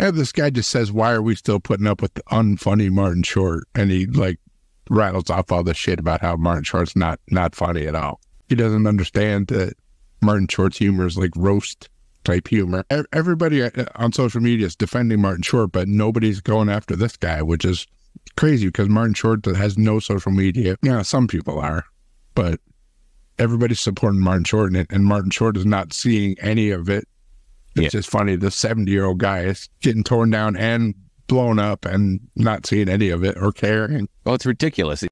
Yeah, this guy just says, "Why are we still putting up with unfunny Martin Short?" And he like rattles off all this shit about how Martin Short's not not funny at all. He doesn't understand that Martin Short's humor is like roast type humor. Everybody uh, on social media is defending Martin Short, but nobody's going after this guy, which is crazy because Martin Short has no social media. Yeah, some people are, but everybody's supporting Martin Short, and, and Martin Short is not seeing any of it. It's Yeah. just funny. The 70 year old guy is getting torn down and blown up and not seeing any of it or caring. Well, it's ridiculous.